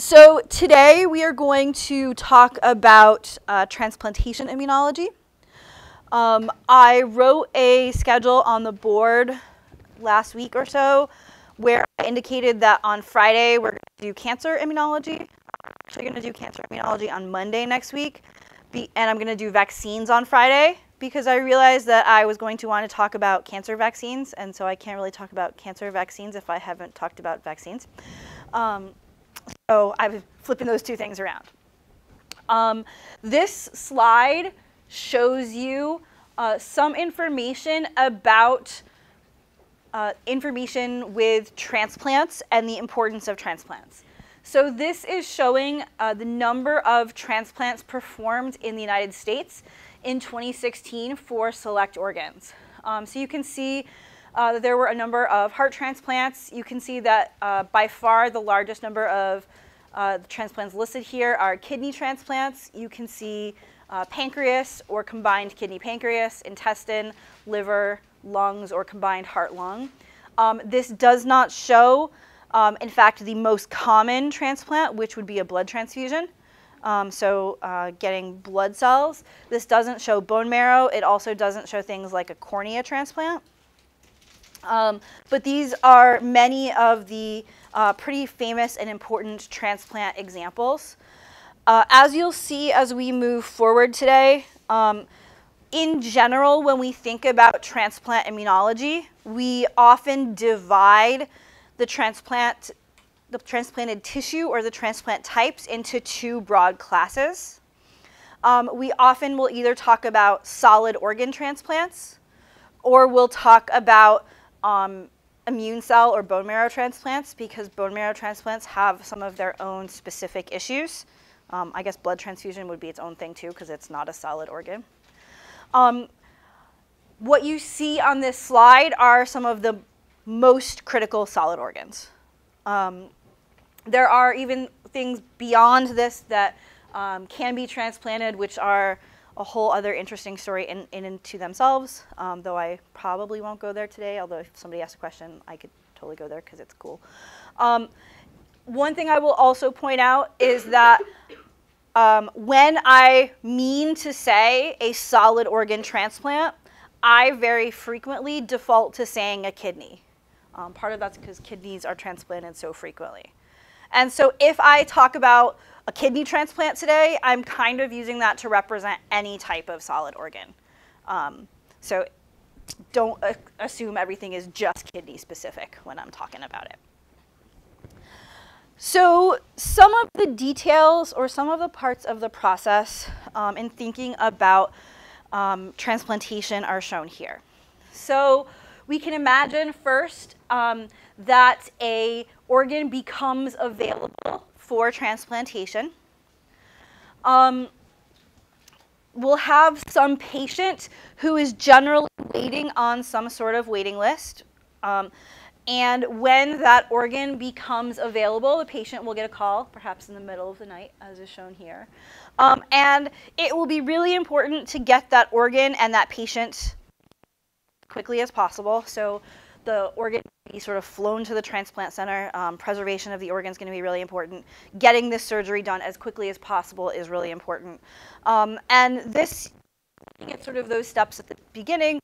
So today we are going to talk about uh, transplantation immunology. Um, I wrote a schedule on the board last week or so where I indicated that on Friday we're going to do cancer immunology. I'm actually going to do cancer immunology on Monday next week. Be, and I'm going to do vaccines on Friday because I realized that I was going to want to talk about cancer vaccines, and so I can't really talk about cancer vaccines if I haven't talked about vaccines. Um, so I'm flipping those two things around. Um, this slide shows you uh, some information about uh, information with transplants and the importance of transplants. So this is showing uh, the number of transplants performed in the United States in 2016 for select organs. Um, so you can see uh, there were a number of heart transplants. You can see that uh, by far the largest number of uh, transplants listed here are kidney transplants. You can see uh, pancreas or combined kidney pancreas, intestine, liver, lungs, or combined heart lung. Um, this does not show, um, in fact, the most common transplant, which would be a blood transfusion. Um, so uh, getting blood cells. This doesn't show bone marrow. It also doesn't show things like a cornea transplant. Um, but these are many of the uh, pretty famous and important transplant examples. Uh, as you'll see as we move forward today, um, in general, when we think about transplant immunology, we often divide the transplant, the transplanted tissue or the transplant types into two broad classes. Um, we often will either talk about solid organ transplants or we'll talk about um, immune cell or bone marrow transplants because bone marrow transplants have some of their own specific issues. Um, I guess blood transfusion would be its own thing too because it's not a solid organ. Um, what you see on this slide are some of the most critical solid organs. Um, there are even things beyond this that um, can be transplanted, which are a whole other interesting story in, in into themselves, um, though I probably won't go there today, although if somebody asks a question, I could totally go there because it's cool. Um, one thing I will also point out is that um, when I mean to say a solid organ transplant, I very frequently default to saying a kidney. Um, part of that's because kidneys are transplanted so frequently. And so if I talk about a kidney transplant today, I'm kind of using that to represent any type of solid organ. Um, so don't uh, assume everything is just kidney specific when I'm talking about it. So some of the details or some of the parts of the process um, in thinking about um, transplantation are shown here. So we can imagine first um, that a organ becomes available for transplantation. Um, we'll have some patient who is generally waiting on some sort of waiting list. Um, and when that organ becomes available, the patient will get a call, perhaps in the middle of the night, as is shown here. Um, and it will be really important to get that organ and that patient quickly as possible. So the organ be sort of flown to the transplant center. Um, preservation of the organ is going to be really important. Getting this surgery done as quickly as possible is really important. Um, and this, at sort of those steps at the beginning,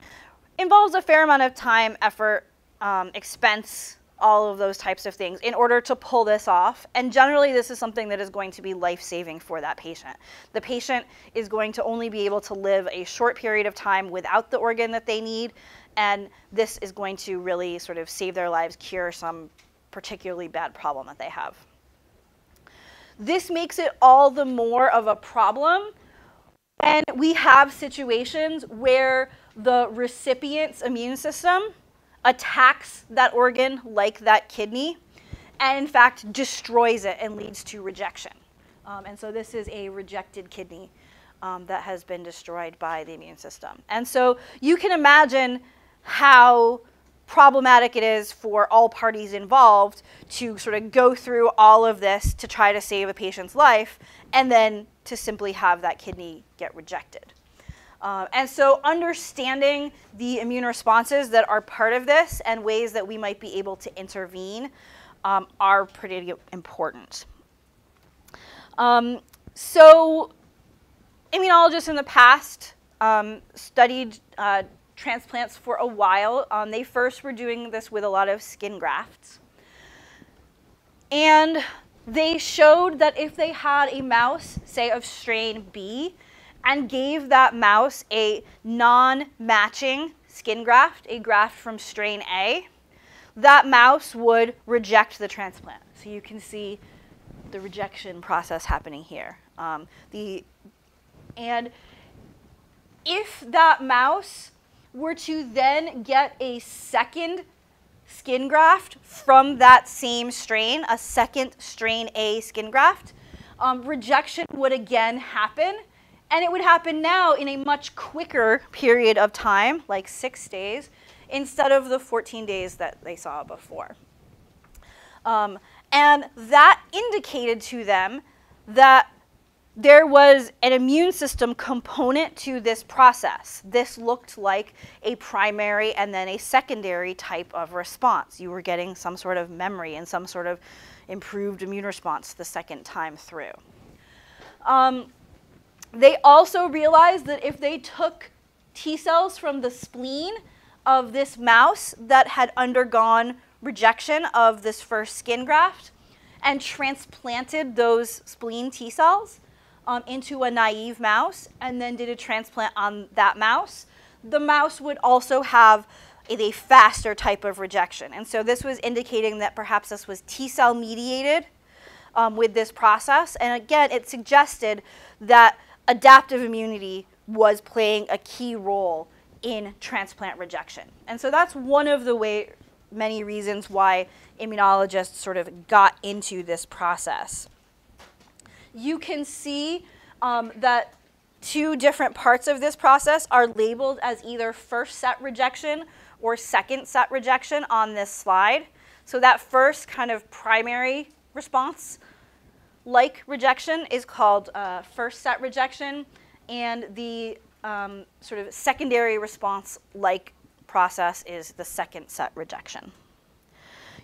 involves a fair amount of time, effort, um, expense, all of those types of things in order to pull this off. And generally, this is something that is going to be life-saving for that patient. The patient is going to only be able to live a short period of time without the organ that they need, and this is going to really sort of save their lives, cure some particularly bad problem that they have. This makes it all the more of a problem and we have situations where the recipient's immune system attacks that organ like that kidney and in fact destroys it and leads to rejection. Um, and so this is a rejected kidney um, that has been destroyed by the immune system. And so you can imagine how problematic it is for all parties involved to sort of go through all of this to try to save a patient's life and then to simply have that kidney get rejected. Uh, and so understanding the immune responses that are part of this and ways that we might be able to intervene um, are pretty important. Um, so immunologists in the past um, studied uh, transplants for a while. Um, they first were doing this with a lot of skin grafts. And they showed that if they had a mouse, say of strain B, and gave that mouse a non-matching skin graft, a graft from strain A, that mouse would reject the transplant. So you can see the rejection process happening here. Um, the, and if that mouse were to then get a second skin graft from that same strain, a second strain A skin graft, um, rejection would again happen. And it would happen now in a much quicker period of time, like six days, instead of the 14 days that they saw before. Um, and that indicated to them that there was an immune system component to this process. This looked like a primary and then a secondary type of response. You were getting some sort of memory and some sort of improved immune response the second time through. Um, they also realized that if they took T cells from the spleen of this mouse that had undergone rejection of this first skin graft and transplanted those spleen T cells um, into a naive mouse and then did a transplant on that mouse, the mouse would also have a faster type of rejection. And so this was indicating that perhaps this was T cell mediated um, with this process. And again, it suggested that adaptive immunity was playing a key role in transplant rejection. And so that's one of the way, many reasons why immunologists sort of got into this process. You can see um, that two different parts of this process are labeled as either first set rejection or second set rejection on this slide. So that first kind of primary response like rejection is called uh, first set rejection and the um, sort of secondary response like process is the second set rejection.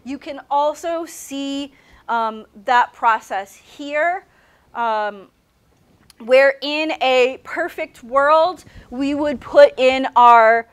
You can also see um, that process here um, where in a perfect world, we would put in our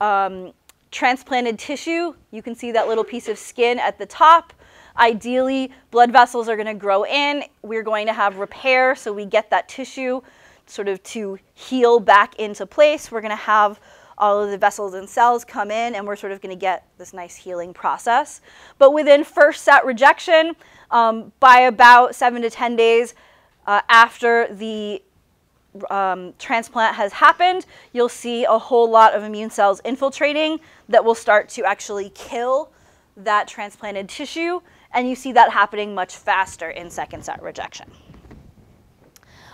um, transplanted tissue. You can see that little piece of skin at the top. Ideally, blood vessels are going to grow in. We're going to have repair, so we get that tissue sort of to heal back into place. We're going to have all of the vessels and cells come in, and we're sort of going to get this nice healing process. But within first set rejection, um, by about seven to 10 days, uh, after the um, transplant has happened, you'll see a whole lot of immune cells infiltrating that will start to actually kill that transplanted tissue, and you see that happening much faster in second set rejection.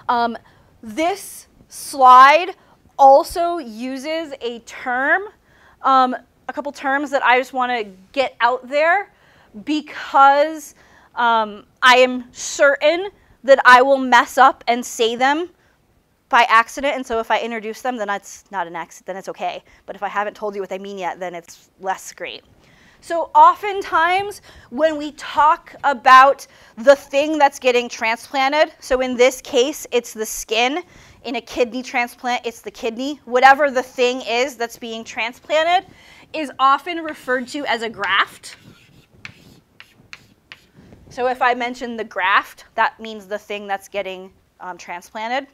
Um, this slide also uses a term, um, a couple terms that I just want to get out there because um, I am certain that I will mess up and say them by accident. And so if I introduce them, then that's not an accident, then it's okay. But if I haven't told you what they mean yet, then it's less great. So oftentimes when we talk about the thing that's getting transplanted, so in this case, it's the skin. In a kidney transplant, it's the kidney. Whatever the thing is that's being transplanted is often referred to as a graft. So if I mention the graft, that means the thing that's getting um, transplanted.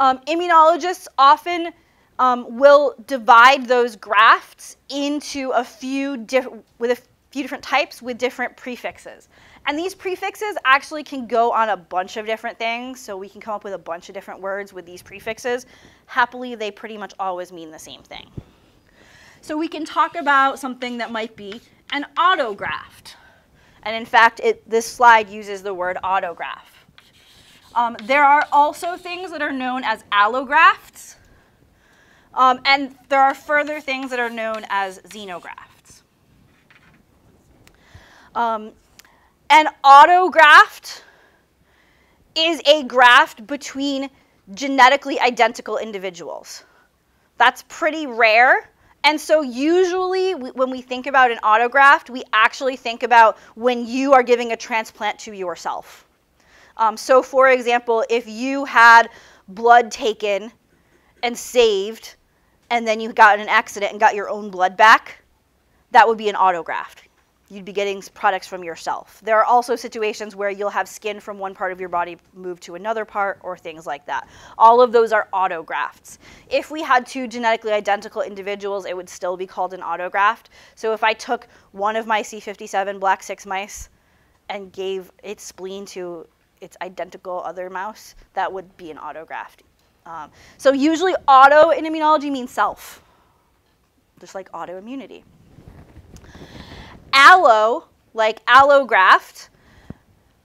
Um, immunologists often um, will divide those grafts into a few with a few different types with different prefixes. And these prefixes actually can go on a bunch of different things, so we can come up with a bunch of different words with these prefixes. Happily, they pretty much always mean the same thing. So we can talk about something that might be an autograft. And in fact, it, this slide uses the word autograft. Um, there are also things that are known as allografts. Um, and there are further things that are known as xenografts. Um, an autograft is a graft between genetically identical individuals. That's pretty rare And so usually we, when we think about an autograft, we actually think about when you are giving a transplant to yourself. Um, so for example, if you had blood taken and saved, and then you got in an accident and got your own blood back, that would be an autograft you'd be getting products from yourself. There are also situations where you'll have skin from one part of your body move to another part or things like that. All of those are autografts. If we had two genetically identical individuals, it would still be called an autograft. So if I took one of my C57 black 6 mice and gave its spleen to its identical other mouse, that would be an autograft. Um, so usually auto in immunology means self, just like autoimmunity allo, like allograft,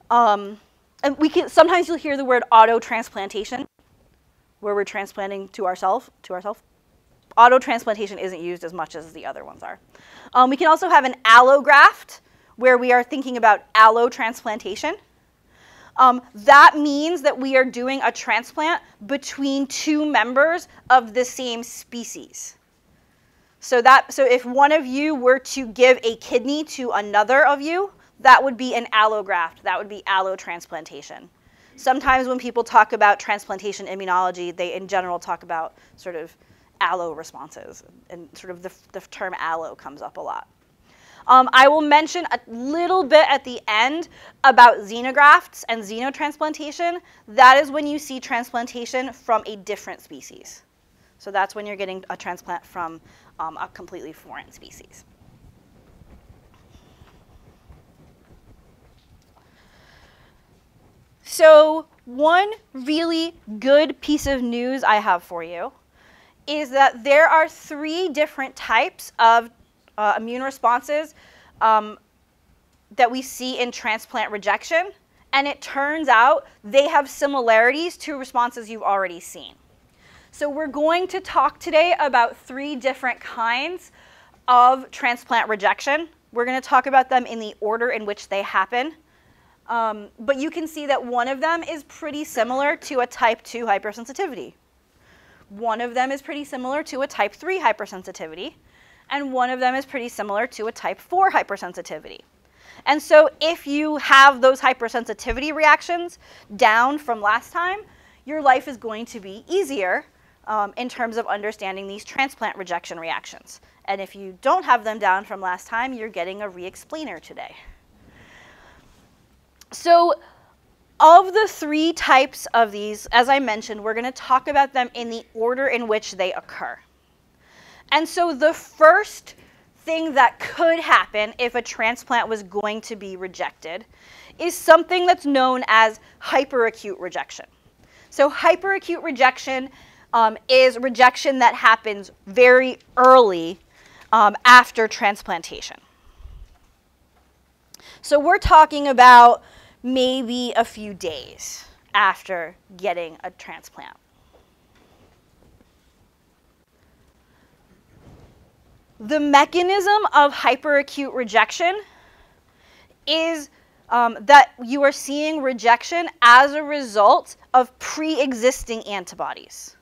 um, and we can sometimes you'll hear the word auto transplantation, where we're transplanting to ourselves to ourselves. Auto transplantation isn't used as much as the other ones are. Um, we can also have an allograft, where we are thinking about allo transplantation. Um, that means that we are doing a transplant between two members of the same species. So that so if one of you were to give a kidney to another of you, that would be an allograft. That would be allotransplantation. Sometimes when people talk about transplantation immunology, they in general talk about sort of allo responses, and sort of the, the term allo comes up a lot. Um, I will mention a little bit at the end about xenografts and xenotransplantation. That is when you see transplantation from a different species. So that's when you're getting a transplant from um, a completely foreign species. So one really good piece of news I have for you is that there are three different types of uh, immune responses um, that we see in transplant rejection. And it turns out they have similarities to responses you've already seen. So we're going to talk today about three different kinds of transplant rejection. We're going to talk about them in the order in which they happen. Um, but you can see that one of them is pretty similar to a type 2 hypersensitivity. One of them is pretty similar to a type 3 hypersensitivity. And one of them is pretty similar to a type 4 hypersensitivity. And so if you have those hypersensitivity reactions down from last time, your life is going to be easier um, in terms of understanding these transplant rejection reactions. And if you don't have them down from last time, you're getting a re-explainer today. So of the three types of these, as I mentioned, we're going to talk about them in the order in which they occur. And so the first thing that could happen if a transplant was going to be rejected is something that's known as hyperacute rejection. So hyperacute rejection um, is rejection that happens very early um, after transplantation. So we're talking about maybe a few days after getting a transplant. The mechanism of hyperacute rejection is um, that you are seeing rejection as a result of pre-existing antibodies.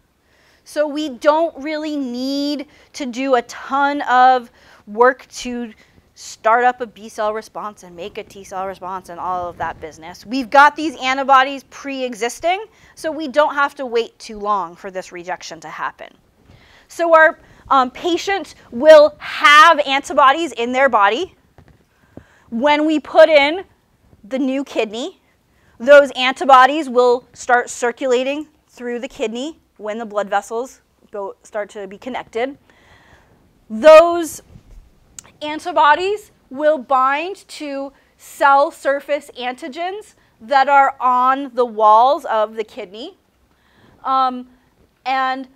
So we don't really need to do a ton of work to start up a B cell response and make a T cell response and all of that business. We've got these antibodies pre-existing, so we don't have to wait too long for this rejection to happen. So our um, patients will have antibodies in their body. When we put in the new kidney, those antibodies will start circulating through the kidney when the blood vessels go start to be connected. Those antibodies will bind to cell surface antigens that are on the walls of the kidney. Um, and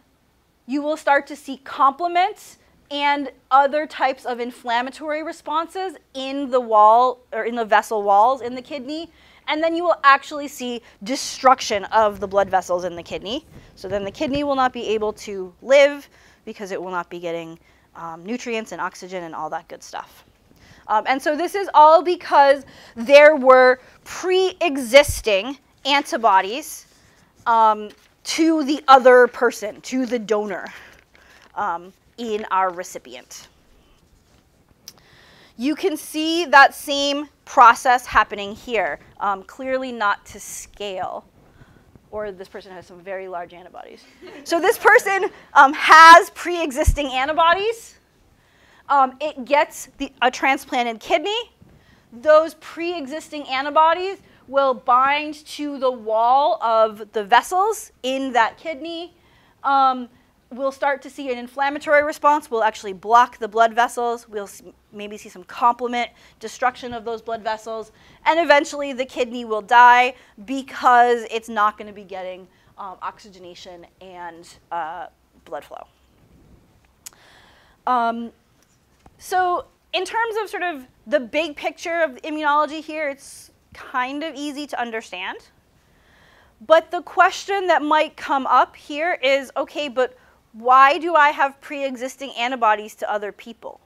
you will start to see complements and other types of inflammatory responses in the wall or in the vessel walls in the kidney. And then you will actually see destruction of the blood vessels in the kidney. So then the kidney will not be able to live because it will not be getting um, nutrients and oxygen and all that good stuff. Um, and so this is all because there were pre-existing antibodies um, to the other person, to the donor. Um, in our recipient. You can see that same process happening here, um, clearly not to scale. Or this person has some very large antibodies. so this person um, has pre-existing antibodies. Um, it gets the, a transplanted kidney. Those pre-existing antibodies will bind to the wall of the vessels in that kidney. Um, we'll start to see an inflammatory response. We'll actually block the blood vessels. We'll maybe see some complement destruction of those blood vessels. And eventually the kidney will die because it's not going to be getting um, oxygenation and uh, blood flow. Um, so in terms of sort of the big picture of immunology here, it's kind of easy to understand. But the question that might come up here is, okay, but why do I have pre-existing antibodies to other people?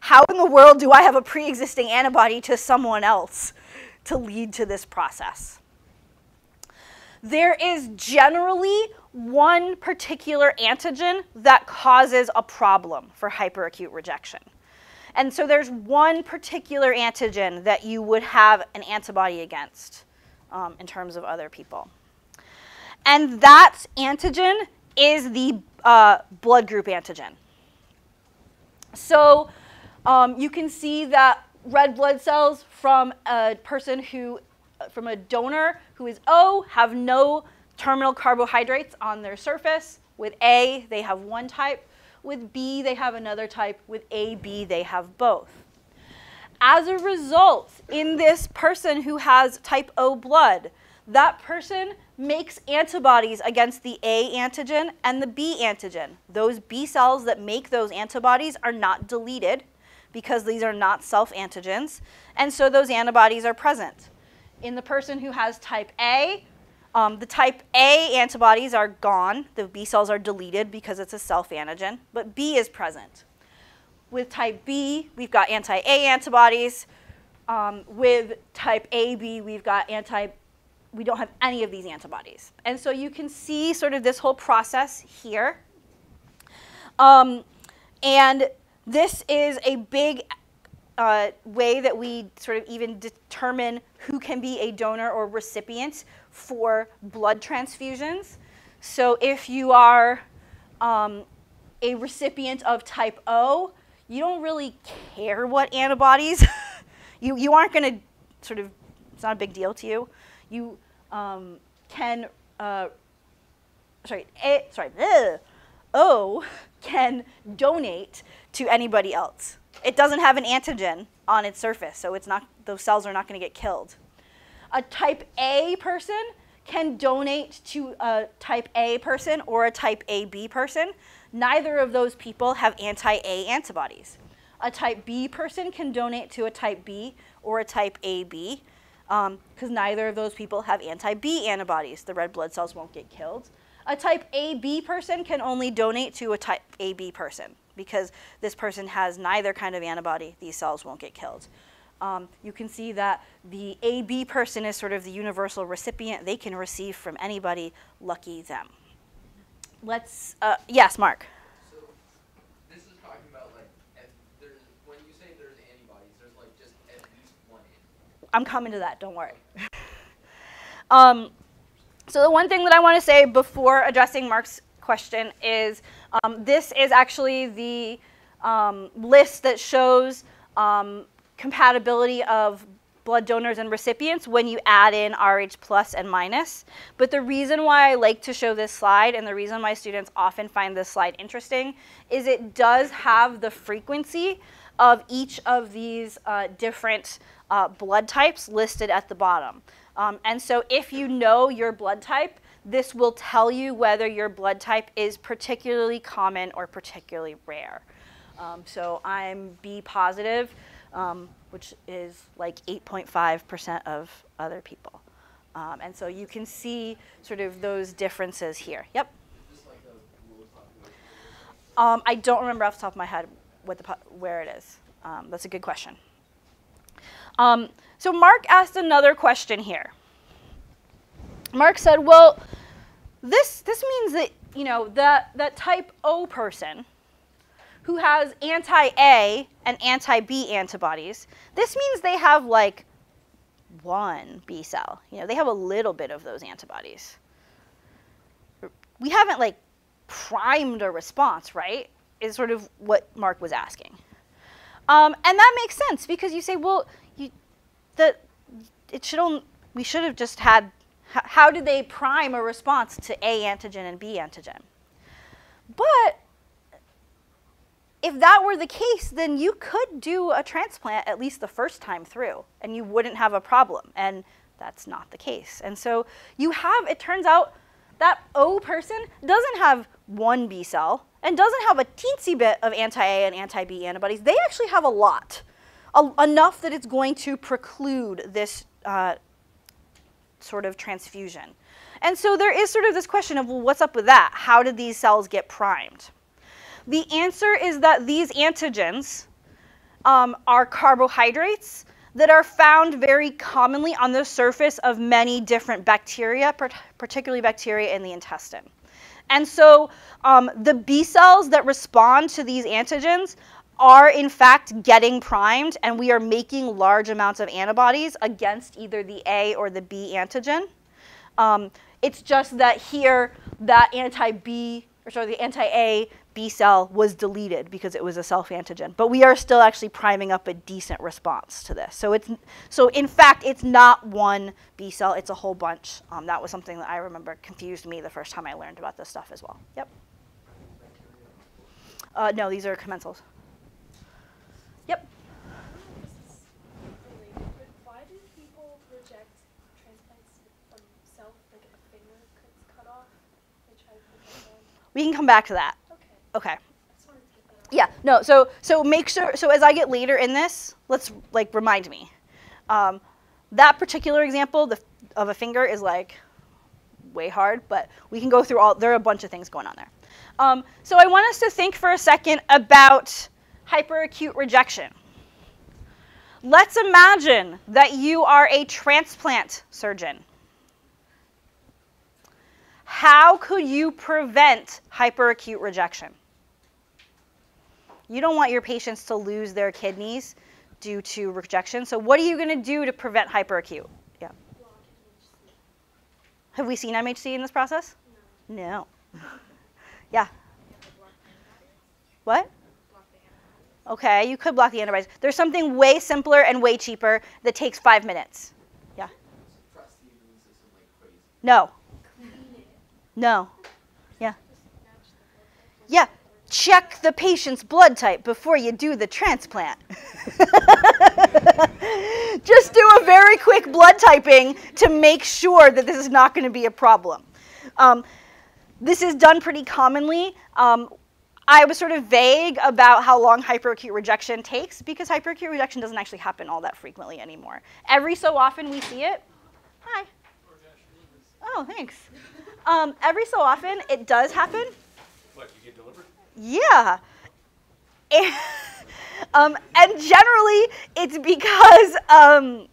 How in the world do I have a pre-existing antibody to someone else to lead to this process? There is generally one particular antigen that causes a problem for hyperacute rejection. And so there's one particular antigen that you would have an antibody against um, in terms of other people. And that antigen is the uh, blood group antigen. So um, you can see that red blood cells from a person who, from a donor who is O, have no terminal carbohydrates on their surface. With A, they have one type. With B, they have another type. With AB, they have both. As a result, in this person who has type O blood, that person makes antibodies against the A antigen and the B antigen. Those B cells that make those antibodies are not deleted because these are not self-antigens, and so those antibodies are present. In the person who has type A, um, the type A antibodies are gone. The B cells are deleted because it's a self-antigen, but B is present. With type B, we've got anti-A antibodies. Um, with type AB, we've got anti, we don't have any of these antibodies. And so you can see sort of this whole process here. Um, and this is a big uh, way that we sort of even determine who can be a donor or recipient for blood transfusions. So if you are um, a recipient of type O, you don't really care what antibodies. you, you aren't going to sort of, it's not a big deal to you. You um, can, uh, sorry, A, sorry, ugh, O can donate to anybody else. It doesn't have an antigen on its surface, so it's not, those cells are not going to get killed. A type A person can donate to a type A person or a type AB person. Neither of those people have anti-A antibodies. A type B person can donate to a type B or a type AB because um, neither of those people have anti-B antibodies. The red blood cells won't get killed. A type AB person can only donate to a type AB person because this person has neither kind of antibody. These cells won't get killed um, you can see that the AB person is sort of the universal recipient. They can receive from anybody, lucky them. Let's, uh, yes, Mark. So this is talking about like, there's, when you say there's antibodies, there's like just at least one antibody. I'm coming to that, don't worry. um, so the one thing that I want to say before addressing Mark's question is um, this is actually the um, list that shows um, compatibility of blood donors and recipients when you add in RH plus and minus. But the reason why I like to show this slide and the reason my students often find this slide interesting is it does have the frequency of each of these uh, different uh, blood types listed at the bottom. Um, and so if you know your blood type, this will tell you whether your blood type is particularly common or particularly rare. Um, so I'm B positive um, which is like 8.5% of other people. Um, and so you can see sort of those differences here. Yep. Um, I don't remember off the top of my head what the where it is. Um, that's a good question. Um, so Mark asked another question here. Mark said, well, this, this means that you know, that, that type O person who has anti-A and anti-B antibodies, this means they have like one B cell. You know, they have a little bit of those antibodies. We haven't like primed a response, right? Is sort of what Mark was asking. Um, and that makes sense because you say, well, you, the, it should only, we should have just had, how did they prime a response to A antigen and B antigen? But if that were the case, then you could do a transplant at least the first time through, and you wouldn't have a problem. And that's not the case. And so you have, it turns out, that O person doesn't have one B cell and doesn't have a teensy bit of anti-A and anti-B antibodies. They actually have a lot, a, enough that it's going to preclude this uh, sort of transfusion. And so there is sort of this question of, well, what's up with that? How did these cells get primed? The answer is that these antigens um, are carbohydrates that are found very commonly on the surface of many different bacteria, particularly bacteria in the intestine. And so um, the B cells that respond to these antigens are in fact getting primed and we are making large amounts of antibodies against either the A or the B antigen. Um, it's just that here that anti-B, or sorry, the anti-A B cell was deleted because it was a self-antigen. But we are still actually priming up a decent response to this. So it's so in fact it's not one B cell, it's a whole bunch. Um, that was something that I remember confused me the first time I learned about this stuff as well. Yep. Uh, no, these are commensals. Yep. We can come back to that. Okay. Yeah, no, so so make sure, so as I get later in this, let's like remind me. Um, that particular example the, of a finger is like way hard, but we can go through all, there are a bunch of things going on there. Um, so I want us to think for a second about hyperacute rejection. Let's imagine that you are a transplant surgeon. How could you prevent hyperacute rejection? You don't want your patients to lose their kidneys due to rejection. So what are you going to do to prevent hyperacute? Yeah. Have we seen MHC in this process? No. no. yeah. What? Okay, you could block the antibodies. There's something way simpler and way cheaper that takes five minutes. Yeah. No. No. Yeah. Yeah check the patient's blood type before you do the transplant. Just do a very quick blood typing to make sure that this is not going to be a problem. Um, this is done pretty commonly. Um, I was sort of vague about how long hyperacute rejection takes because hyperacute rejection doesn't actually happen all that frequently anymore. Every so often we see it. Hi. Oh, thanks. Um, every so often it does happen. What, you get delivered? Yeah. And, um, and generally, it's because, um,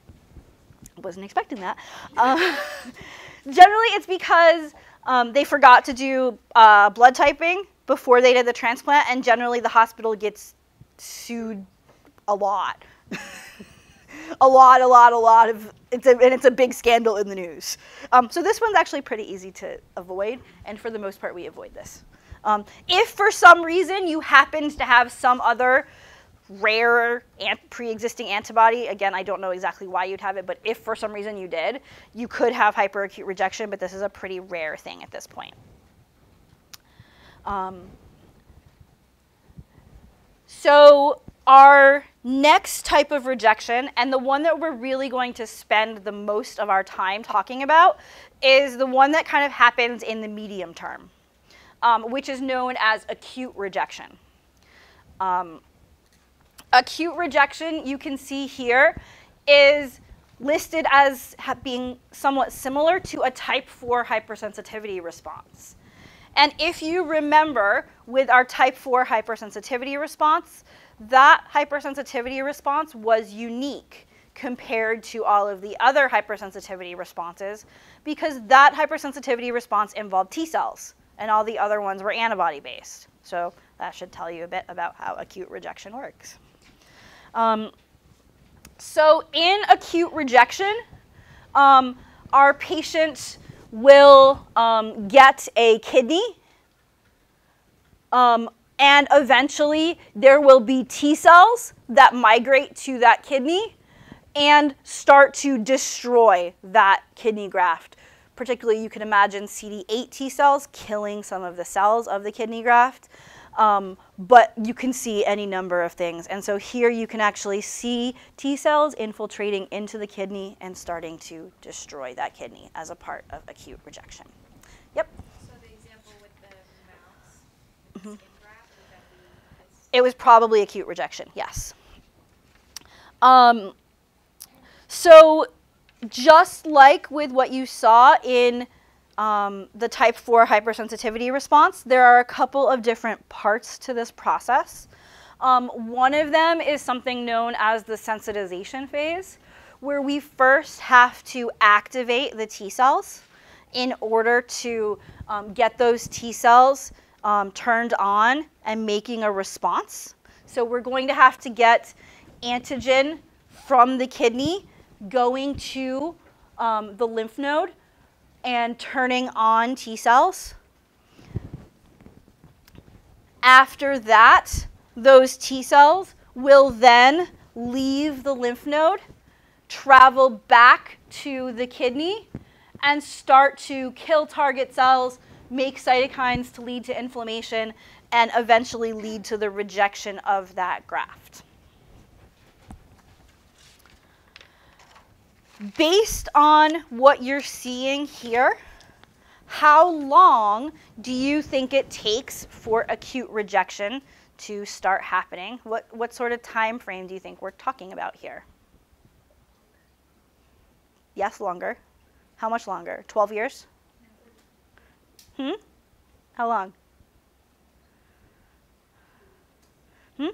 wasn't expecting that. Uh, generally, it's because um, they forgot to do uh, blood typing before they did the transplant, and generally the hospital gets sued a lot. a lot, a lot, a lot of, it's a, and it's a big scandal in the news. Um, so this one's actually pretty easy to avoid, and for the most part, we avoid this. Um, if for some reason you happened to have some other rare pre-existing antibody, again, I don't know exactly why you'd have it, but if for some reason you did, you could have hyperacute rejection, but this is a pretty rare thing at this point. Um, so our next type of rejection, and the one that we're really going to spend the most of our time talking about, is the one that kind of happens in the medium term um, which is known as acute rejection. Um, acute rejection, you can see here, is listed as being somewhat similar to a type 4 hypersensitivity response. And if you remember with our type 4 hypersensitivity response, that hypersensitivity response was unique compared to all of the other hypersensitivity responses because that hypersensitivity response involved T cells and all the other ones were antibody based. So that should tell you a bit about how acute rejection works. Um, so in acute rejection, um, our patient will um, get a kidney um, and eventually there will be T cells that migrate to that kidney and start to destroy that kidney graft. Particularly, you can imagine CD8 T cells killing some of the cells of the kidney graft. Um, but you can see any number of things. And so here you can actually see T cells infiltrating into the kidney and starting to destroy that kidney as a part of acute rejection. Yep. So the example with the mouse, Mhm. graft, would that be this? It was probably acute rejection, yes. Um, so just like with what you saw in um, the type 4 hypersensitivity response, there are a couple of different parts to this process. Um, one of them is something known as the sensitization phase, where we first have to activate the T cells in order to um, get those T cells um, turned on and making a response. So we're going to have to get antigen from the kidney going to um, the lymph node and turning on T cells. After that, those T cells will then leave the lymph node, travel back to the kidney, and start to kill target cells, make cytokines to lead to inflammation, and eventually lead to the rejection of that graft. Based on what you're seeing here, how long do you think it takes for acute rejection to start happening? What, what sort of time frame do you think we're talking about here? Yes, longer. How much longer? 12 years? Hmm? How long? Hmm?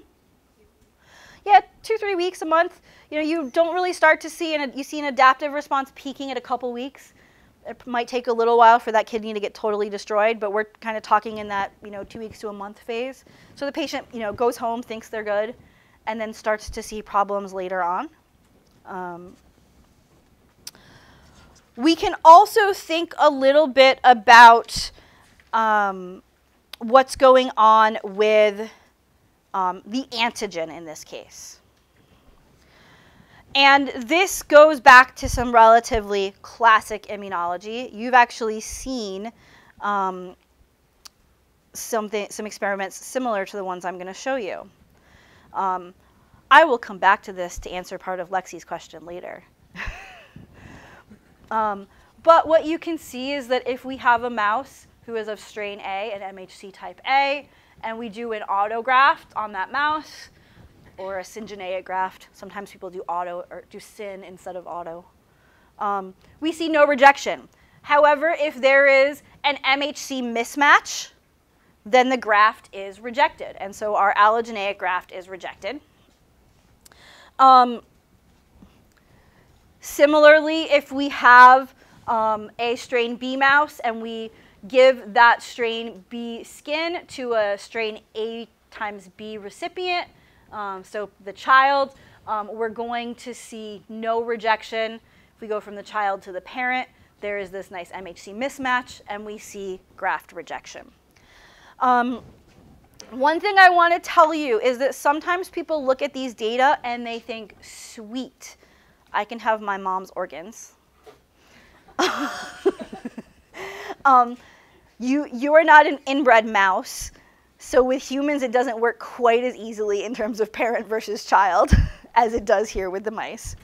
Yeah, two, three weeks, a month. You know, you don't really start to see, and you see an adaptive response peaking at a couple weeks. It might take a little while for that kidney to get totally destroyed, but we're kind of talking in that, you know, two weeks to a month phase. So the patient, you know, goes home, thinks they're good, and then starts to see problems later on. Um, we can also think a little bit about um, what's going on with um, the antigen in this case. And this goes back to some relatively classic immunology. You've actually seen um, something, some experiments similar to the ones I'm going to show you. Um, I will come back to this to answer part of Lexi's question later. um, but what you can see is that if we have a mouse who is of strain A, and MHC type A, and we do an autograft on that mouse, or a syngeneic graft. Sometimes people do auto or do syn instead of auto. Um, we see no rejection. However, if there is an MHC mismatch, then the graft is rejected. And so our allogeneic graft is rejected. Um, similarly, if we have um, a strain B mouse and we give that strain B skin to a strain A times B recipient, um, so the child, um, we're going to see no rejection. If we go from the child to the parent, there is this nice MHC mismatch, and we see graft rejection. Um, one thing I want to tell you is that sometimes people look at these data and they think, sweet, I can have my mom's organs. um, you, you are not an inbred mouse. So with humans, it doesn't work quite as easily in terms of parent versus child as it does here with the mice.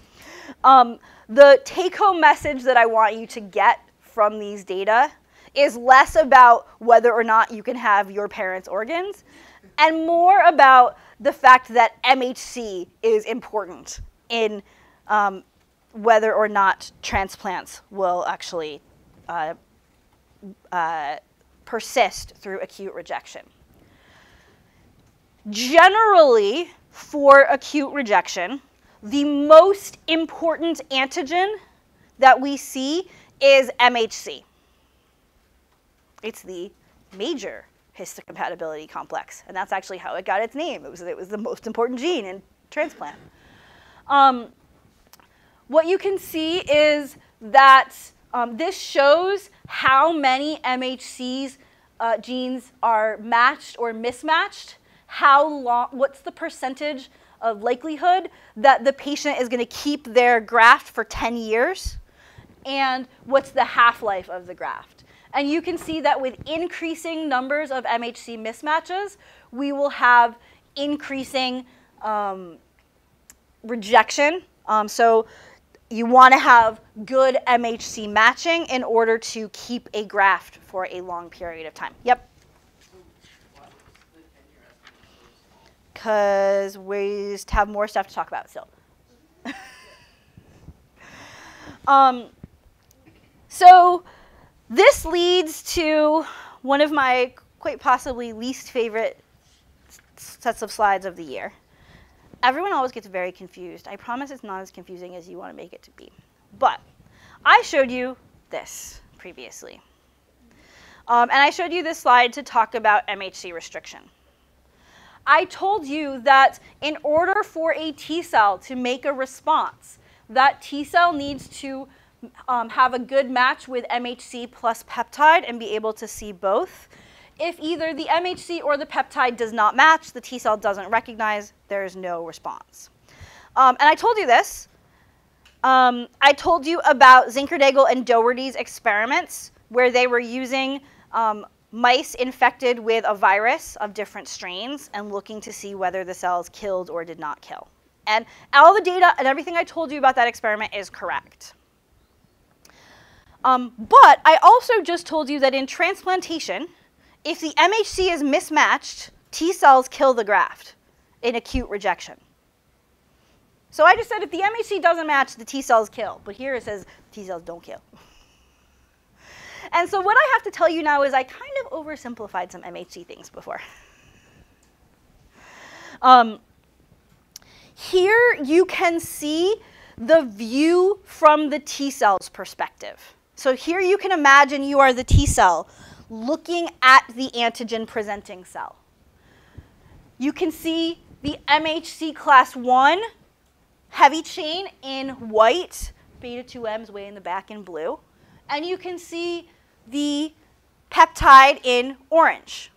Um, the take-home message that I want you to get from these data is less about whether or not you can have your parents' organs and more about the fact that MHC is important in um, whether or not transplants will actually uh, uh, persist through acute rejection. Generally, for acute rejection, the most important antigen that we see is MHC. It's the major histocompatibility complex, and that's actually how it got its name. It was, it was the most important gene in transplant. Um, what you can see is that um, this shows how many MHCs uh, genes are matched or mismatched, how long, what's the percentage of likelihood that the patient is going to keep their graft for 10 years, and what's the half-life of the graft. And you can see that with increasing numbers of MHC mismatches, we will have increasing um, rejection. Um, so you want to have good MHC matching in order to keep a graft for a long period of time. Yep. Why was the 10 year estimate so small? Because we just have more stuff to talk about still. um, so this leads to one of my quite possibly least favorite sets of slides of the year. Everyone always gets very confused. I promise it's not as confusing as you want to make it to be. But I showed you this previously. Um, and I showed you this slide to talk about MHC restriction. I told you that in order for a T cell to make a response, that T cell needs to um, have a good match with MHC plus peptide and be able to see both. If either the MHC or the peptide does not match, the T cell doesn't recognize, there is no response. Um, and I told you this. Um, I told you about Zinkernagel and Doherty's experiments where they were using um, mice infected with a virus of different strains and looking to see whether the cells killed or did not kill. And all the data and everything I told you about that experiment is correct. Um, but I also just told you that in transplantation, if the MHC is mismatched, T cells kill the graft in acute rejection. So I just said if the MHC doesn't match, the T cells kill. But here it says T cells don't kill. And so what I have to tell you now is I kind of oversimplified some MHC things before. Um, here you can see the view from the T cell's perspective. So here you can imagine you are the T cell looking at the antigen presenting cell. You can see the MHC class 1 heavy chain in white, beta 2M's way in the back in blue, and you can see the peptide in orange.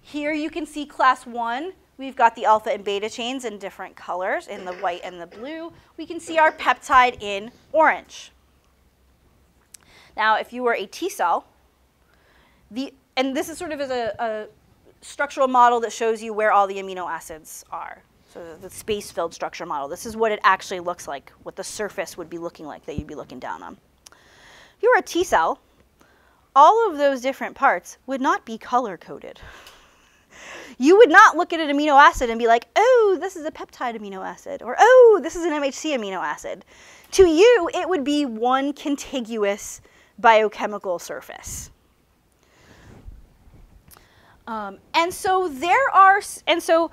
Here you can see class 1. We've got the alpha and beta chains in different colors, in the white and the blue. We can see our peptide in orange. Now, if you were a T cell, the, and this is sort of a, a structural model that shows you where all the amino acids are. So the, the space-filled structure model. This is what it actually looks like, what the surface would be looking like that you'd be looking down on. If you were a T cell, all of those different parts would not be color-coded. You would not look at an amino acid and be like, oh, this is a peptide amino acid, or oh, this is an MHC amino acid. To you, it would be one contiguous biochemical surface. Um, and so there are, and so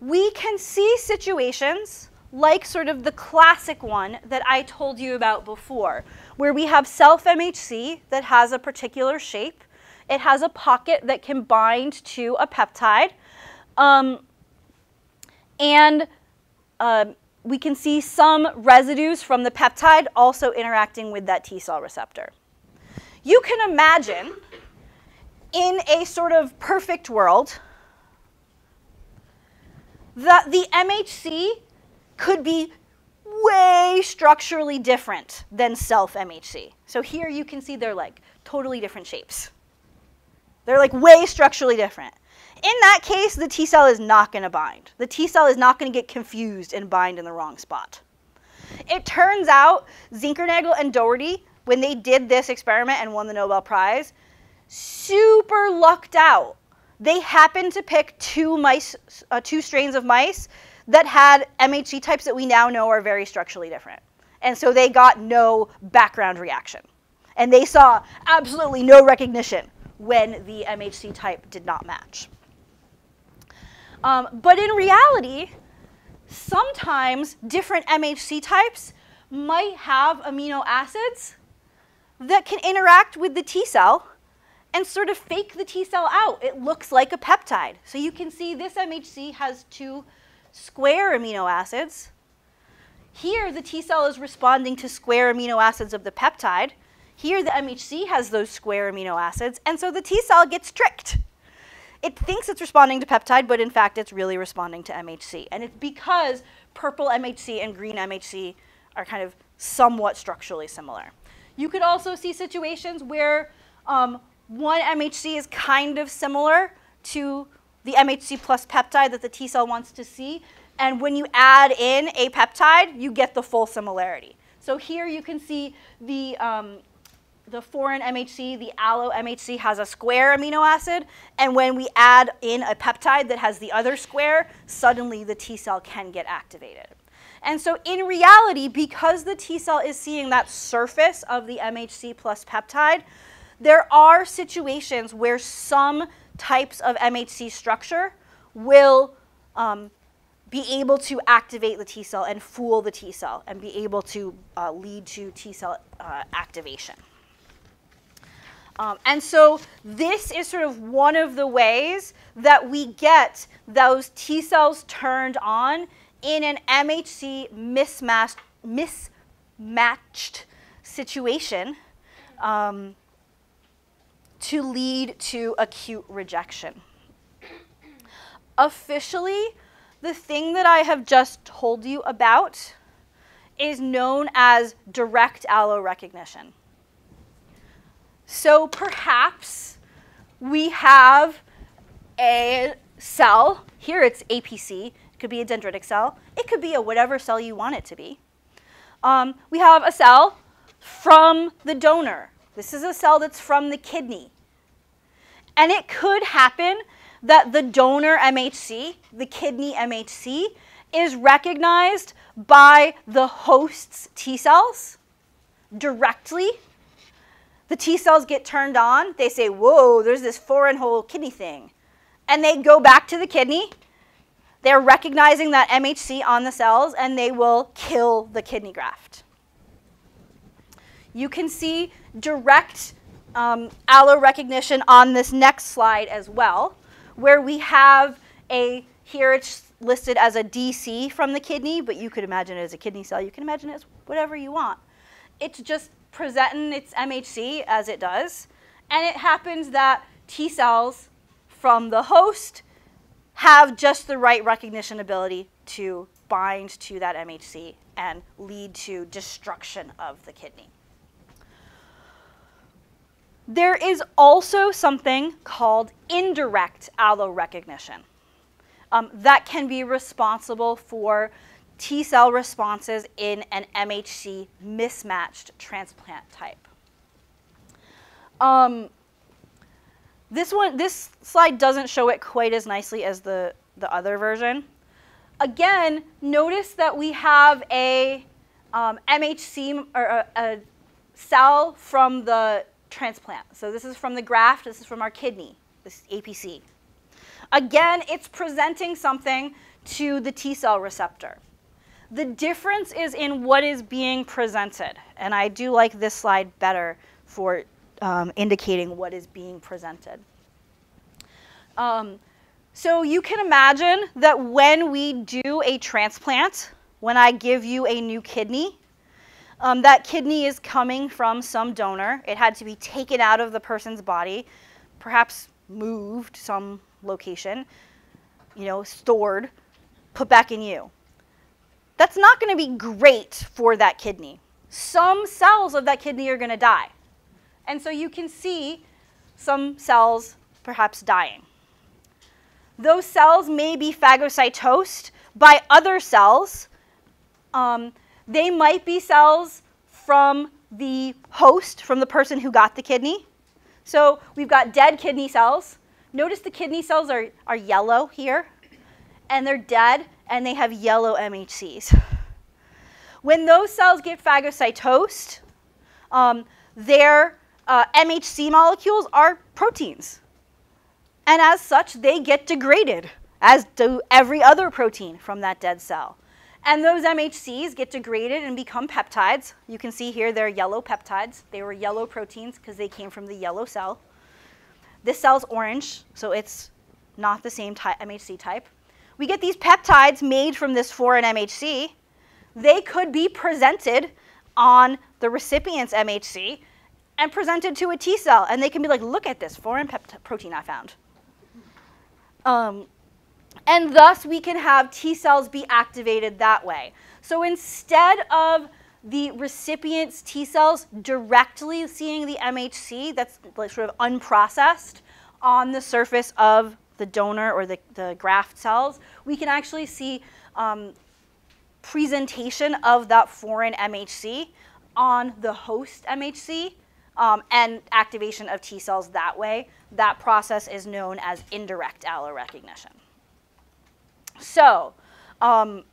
we can see situations like sort of the classic one that I told you about before, where we have self MHC that has a particular shape. It has a pocket that can bind to a peptide. Um, and um, we can see some residues from the peptide also interacting with that T cell receptor. You can imagine in a sort of perfect world that the MHC could be way structurally different than self MHC. So here you can see they're like totally different shapes. They're like way structurally different. In that case, the T cell is not going to bind. The T cell is not going to get confused and bind in the wrong spot. It turns out Zinkernagel and Doherty, when they did this experiment and won the Nobel Prize, super lucked out. They happened to pick two mice, uh, two strains of mice that had MHC types that we now know are very structurally different. And so they got no background reaction. And they saw absolutely no recognition when the MHC type did not match. Um, but in reality, sometimes different MHC types might have amino acids that can interact with the T cell and sort of fake the T cell out. It looks like a peptide. So you can see this MHC has two square amino acids. Here, the T cell is responding to square amino acids of the peptide. Here, the MHC has those square amino acids, and so the T cell gets tricked. It thinks it's responding to peptide, but in fact, it's really responding to MHC. And it's because purple MHC and green MHC are kind of somewhat structurally similar. You could also see situations where um, one MHC is kind of similar to the MHC plus peptide that the T cell wants to see. And when you add in a peptide, you get the full similarity. So here you can see the, um, the foreign MHC, the allo MHC has a square amino acid. And when we add in a peptide that has the other square, suddenly the T cell can get activated. And so in reality, because the T cell is seeing that surface of the MHC plus peptide, there are situations where some types of MHC structure will um, be able to activate the T cell and fool the T cell and be able to uh, lead to T cell uh, activation. Um, and so this is sort of one of the ways that we get those T cells turned on in an MHC mismatched, mismatched situation um, to lead to acute rejection. Officially, the thing that I have just told you about is known as direct allorecognition. So perhaps we have a cell, here it's APC, it could be a dendritic cell. It could be a whatever cell you want it to be. Um, we have a cell from the donor. This is a cell that's from the kidney. And it could happen that the donor MHC, the kidney MHC, is recognized by the host's T cells directly. The T cells get turned on. They say, whoa, there's this foreign whole kidney thing. And they go back to the kidney they're recognizing that MHC on the cells and they will kill the kidney graft. You can see direct um, allorecognition on this next slide as well, where we have a, here it's listed as a DC from the kidney, but you could imagine it as a kidney cell. You can imagine it as whatever you want. It's just presenting its MHC as it does, and it happens that T cells from the host have just the right recognition ability to bind to that MHC and lead to destruction of the kidney. There is also something called indirect allorecognition um, that can be responsible for T cell responses in an MHC mismatched transplant type. Um, this one, this slide doesn't show it quite as nicely as the, the other version. Again, notice that we have a um, MHC or a, a cell from the transplant. So this is from the graft, this is from our kidney, this APC. Again, it's presenting something to the T cell receptor. The difference is in what is being presented. And I do like this slide better for um, indicating what is being presented. Um, so you can imagine that when we do a transplant, when I give you a new kidney, um, that kidney is coming from some donor. It had to be taken out of the person's body, perhaps moved some location, you know, stored, put back in you. That's not going to be great for that kidney. Some cells of that kidney are going to die. And so you can see some cells perhaps dying. Those cells may be phagocytosed by other cells. Um, they might be cells from the host, from the person who got the kidney. So we've got dead kidney cells. Notice the kidney cells are, are yellow here, and they're dead, and they have yellow MHCs. When those cells get phagocytosed, um, their uh, MHC molecules are proteins. And as such, they get degraded, as do every other protein from that dead cell. And those MHCs get degraded and become peptides. You can see here they're yellow peptides. They were yellow proteins because they came from the yellow cell. This cell's orange, so it's not the same ty- MHC type. We get these peptides made from this foreign MHC. They could be presented on the recipient's MHC and presented to a T cell, and they can be like, look at this foreign protein I found. Um, and thus, we can have T cells be activated that way. So instead of the recipient's T cells directly seeing the MHC that's like sort of unprocessed on the surface of the donor or the, the graft cells, we can actually see um, presentation of that foreign MHC on the host MHC um, and activation of T cells that way. That process is known as indirect allorecognition. So, um,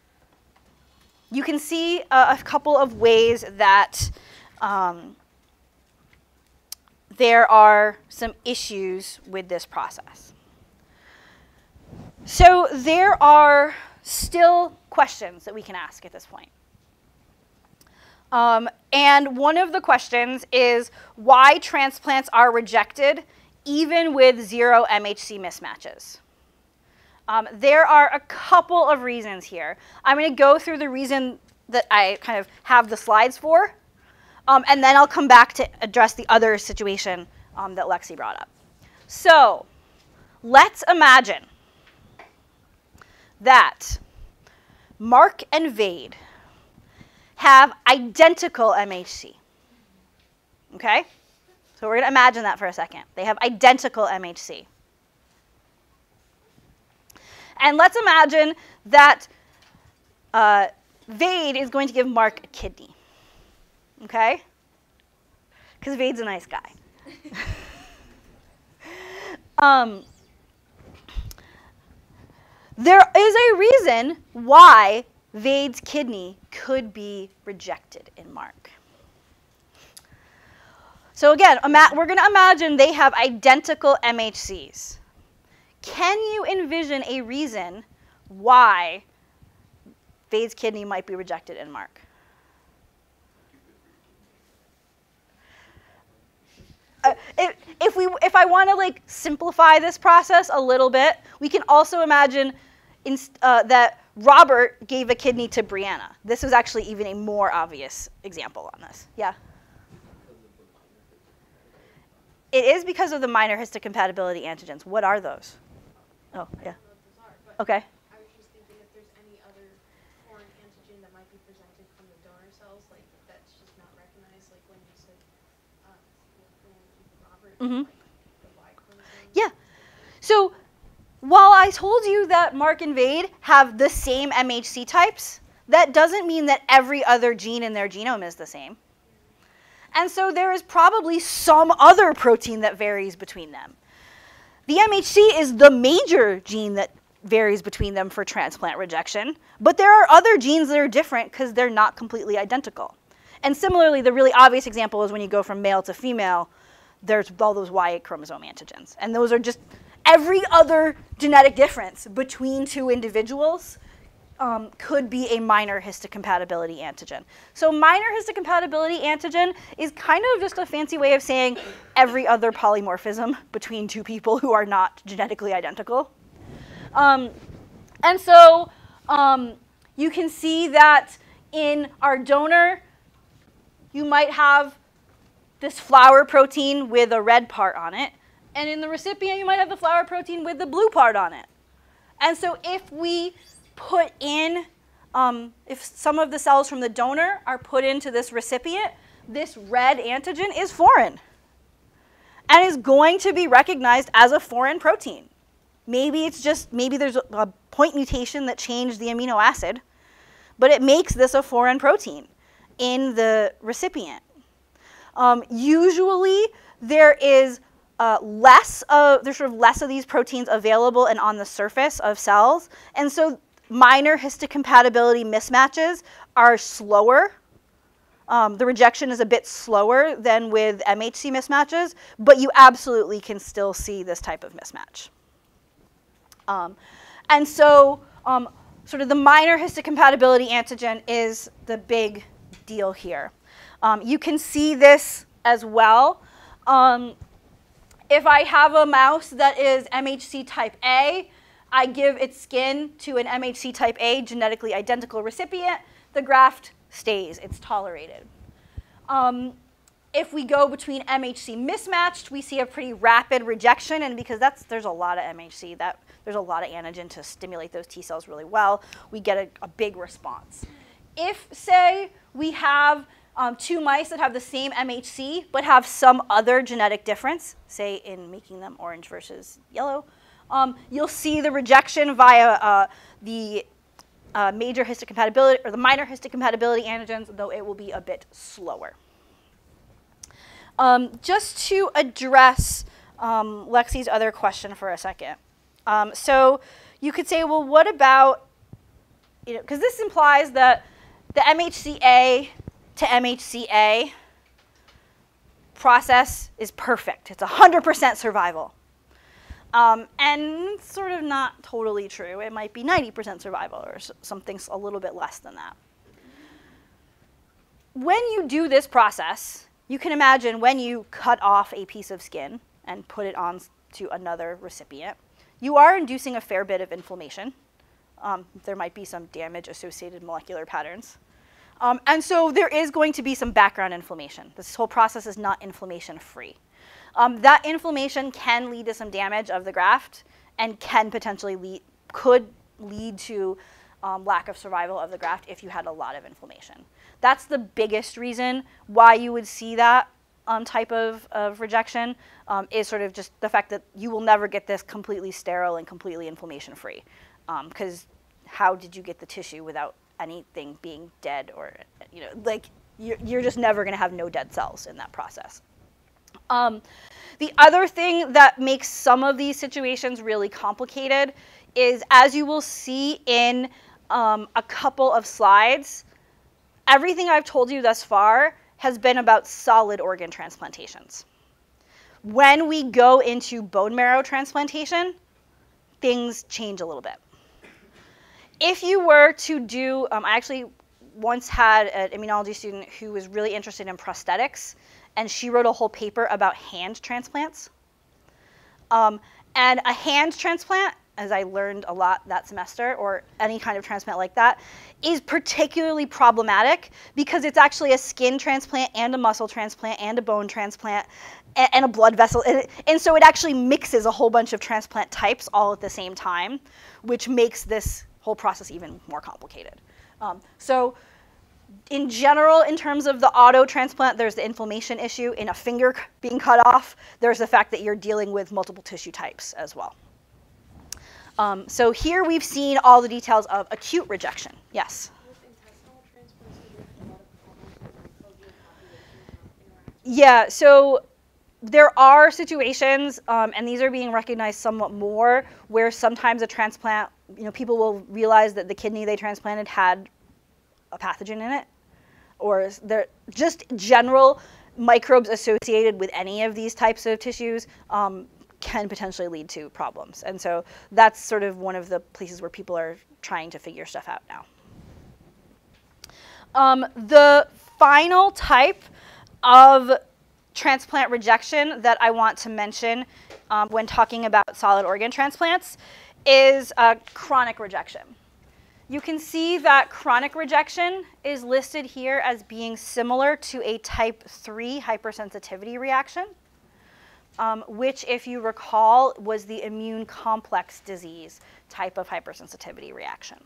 you can see a, a, couple of ways that um, there are some issues with this process. So there are still questions that we can ask at this point. Um, and one of the questions is why transplants are rejected even with zero MHC mismatches. Um, there are a couple of reasons here. I'm going to go through the reason that I kind of have the slides for, um, and then I'll come back to address the other situation um, that Lexi brought up. So let's imagine that Mark and Vade have identical MHC. Okay? So we're going to imagine that for a second. They have identical MHC. And let's imagine that uh, Vade is going to give Mark a kidney. Okay? Because Vade's a nice guy. um, there is a reason why Vade's kidney could be rejected in Mark. So again, we're going to imagine they have identical MHCs. Can you envision a reason why Vade's kidney might be rejected in Mark? Uh, if, if, we, if I want to like simplify this process a little bit, we can also imagine in, uh, that Robert gave a kidney to Brianna. This was actually even a more obvious example on this. Yeah? It is because of the minor histocompatibility antigens. What are those? Oh, yeah. Okay. I was just thinking if there's any other foreign antigen that might be presented from the donor cells, like that's just not recognized, like when you said Robert, Mhm. like the Y chromosome. Yeah. So while I told you that Mark and Vade have the same MHC types, that doesn't mean that every other gene in their genome is the same. And so there is probably some other protein that varies between them. The MHC is the major gene that varies between them for transplant rejection, but there are other genes that are different because they're not completely identical. And similarly, the really obvious example is when you go from male to female, there's all those Y chromosome antigens. And those are just every other genetic difference between two individuals um, could be a minor histocompatibility antigen. So minor histocompatibility antigen is kind of just a fancy way of saying every other polymorphism between two people who are not genetically identical. Um, and so um, you can see that in our donor, you might have this flower protein with a red part on it. And in the recipient, you might have the flower protein with the blue part on it. And so if we put in, um, if some of the cells from the donor are put into this recipient, this red antigen is foreign and is going to be recognized as a foreign protein. Maybe it's just, maybe there's a, point mutation that changed the amino acid, but it makes this a foreign protein in the recipient. Um, usually there is uh, less of, there's sort of less of these proteins available and on the surface of cells. And so minor histocompatibility mismatches are slower. Um, the rejection is a bit slower than with MHC mismatches, but you absolutely can still see this type of mismatch. Um, and so um, sort of the minor histocompatibility antigen is the big deal here. Um, you can see this as well um, if I have a mouse that is MHC type A, I give its skin to an MHC type A genetically identical recipient, the graft stays, it's tolerated. Um, if we go between MHC mismatched, we see a pretty rapid rejection, and because that's there's a lot of MHC, that there's a lot of antigen to stimulate those T cells really well, we get a, a big response. If, say, we have um, two mice that have the same MHC but have some other genetic difference, say in making them orange versus yellow, um, you'll see the rejection via uh, the uh, major histocompatibility or the minor histocompatibility antigens, though it will be a bit slower. Um, just to address um, Lexi's other question for a second. Um, so you could say, well, what about, you know, because this implies that the MHCA to MHCA process is perfect. It's 100% survival. Um, and sort of not totally true. It might be 90% survival or something a little bit less than that. When you do this process, you can imagine when you cut off a piece of skin and put it on to another recipient, you are inducing a fair bit of inflammation. Um, there might be some damage associated molecular patterns. Um, and so there is going to be some background inflammation. This whole process is not inflammation free. Um, that inflammation can lead to some damage of the graft and can potentially lead, could lead to um, lack of survival of the graft if you had a lot of inflammation. That's the biggest reason why you would see that um, type of, of rejection um, is sort of just the fact that you will never get this completely sterile and completely inflammation free. Because um, how did you get the tissue without anything being dead or, you know, like you're, you're just never going to have no dead cells in that process. Um, the other thing that makes some of these situations really complicated is, as you will see in um, a couple of slides, everything I've told you thus far has been about solid organ transplantations. When we go into bone marrow transplantation, things change a little bit. If you were to do, um, I actually once had an immunology student who was really interested in prosthetics and she wrote a whole paper about hand transplants. Um, and a hand transplant, as I learned a lot that semester, or any kind of transplant like that, is particularly problematic because it's actually a skin transplant and a muscle transplant and a bone transplant and, and a blood vessel. And, and so it actually mixes a whole bunch of transplant types all at the same time, which makes this whole process even more complicated. Um, so in general, in terms of the auto transplant, there's the inflammation issue in a finger being cut off. There's the fact that you're dealing with multiple tissue types as well. Um, so here we've seen all the details of acute rejection. Yes? Yeah, so there are situations, um, and these are being recognized somewhat more, where sometimes a transplant, you know, people will realize that the kidney they transplanted had a pathogen in it, or just general microbes associated with any of these types of tissues um, can potentially lead to problems. And so that's sort of one of the places where people are trying to figure stuff out now. Um, the final type of transplant rejection that I want to mention um, when talking about solid organ transplants is uh, chronic rejection. You can see that chronic rejection is listed here as being similar to a type 3 hypersensitivity reaction, um, which, if you recall, was the immune complex disease type of hypersensitivity reaction.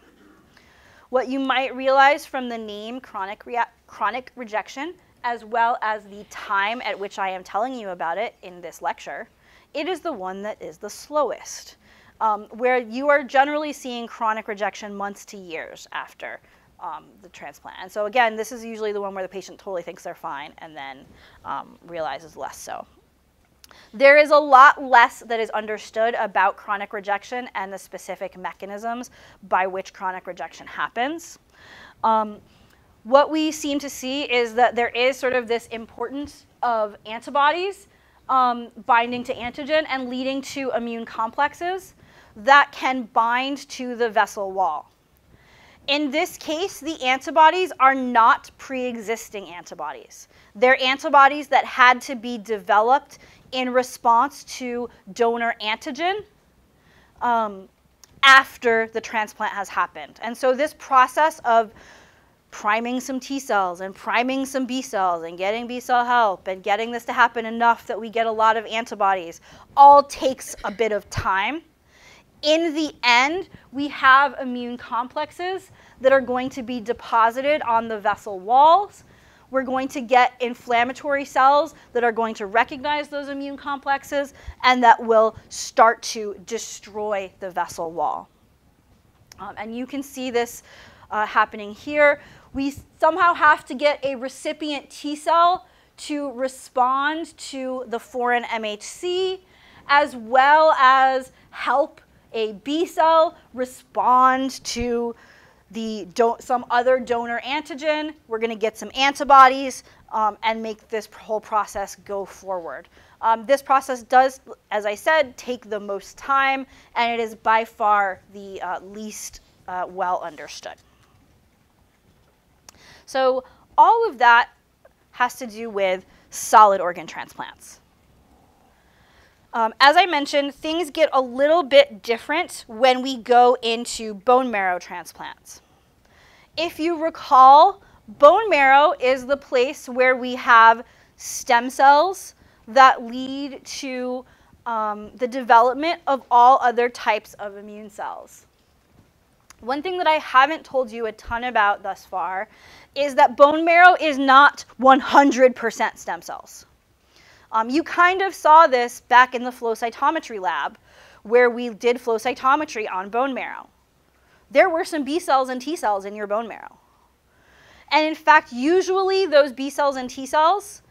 What you might realize from the name chronic, chronic rejection, as well as the time at which I am telling you about it in this lecture, it is the one that is the slowest um, where you are generally seeing chronic rejection months to years after um, the transplant. And so again, this is usually the one where the patient totally thinks they're fine and then um, realizes less so. There is a lot less that is understood about chronic rejection and the specific mechanisms by which chronic rejection happens. Um, what we seem to see is that there is sort of this importance of antibodies um, binding to antigen and leading to immune complexes that can bind to the vessel wall. In this case, the antibodies are not pre-existing antibodies. They're antibodies that had to be developed in response to donor antigen um, after the transplant has happened. And so this process of priming some T cells and priming some B cells and getting B cell help and getting this to happen enough that we get a lot of antibodies all takes a bit of time. In the end, we have immune complexes that are going to be deposited on the vessel walls. We're going to get inflammatory cells that are going to recognize those immune complexes and that will start to destroy the vessel wall. Um, and you can see this uh, happening here we somehow have to get a recipient T cell to respond to the foreign MHC, as well as help a B cell respond to the some other donor antigen. We're going to get some antibodies um, and make this whole process go forward. Um, this process does, as I said, take the most time, and it is by far the uh, least uh, well understood. So all of that has to do with solid organ transplants. Um, as I mentioned, things get a little bit different when we go into bone marrow transplants. If you recall, bone marrow is the place where we have stem cells that lead to um, the development of all other types of immune cells. One thing that I haven't told you a ton about thus far is that bone marrow is not 100% stem cells. Um, you kind of saw this back in the flow cytometry lab where we did flow cytometry on bone marrow. There were some B cells and T cells in your bone marrow. And in fact, usually those B cells and T cells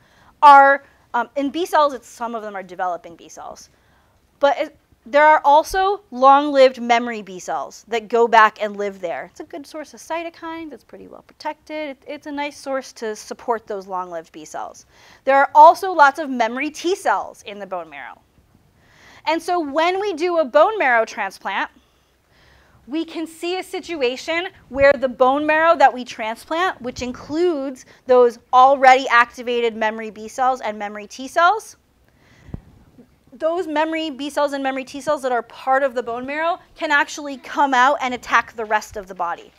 are, um, in B cells, some of them are developing B cells. But there are also long-lived memory B cells that go back and live there. It's a good source of cytokines. It's pretty well protected. It's a nice source to support those long-lived B cells. There are also lots of memory T cells in the bone marrow. And so when we do a bone marrow transplant, we can see a situation where the bone marrow that we transplant, which includes those already activated memory B cells and memory T cells, those memory B cells and memory T cells that are part of the bone marrow can actually come out and attack the rest of the body